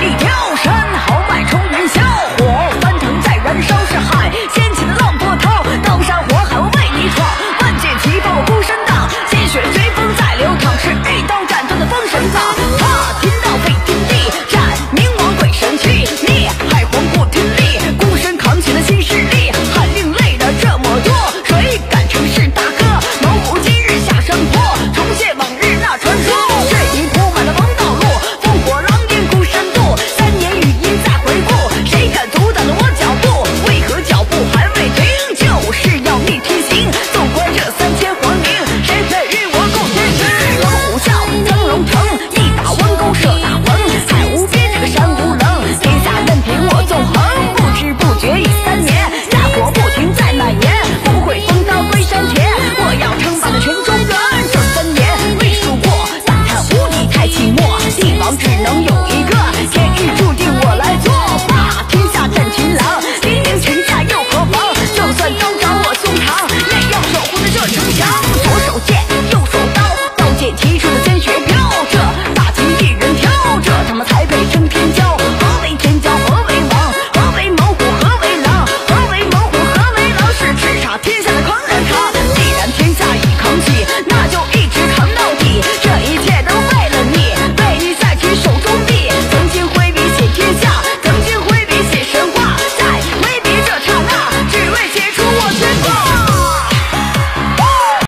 Eat. 只能有，Yeah.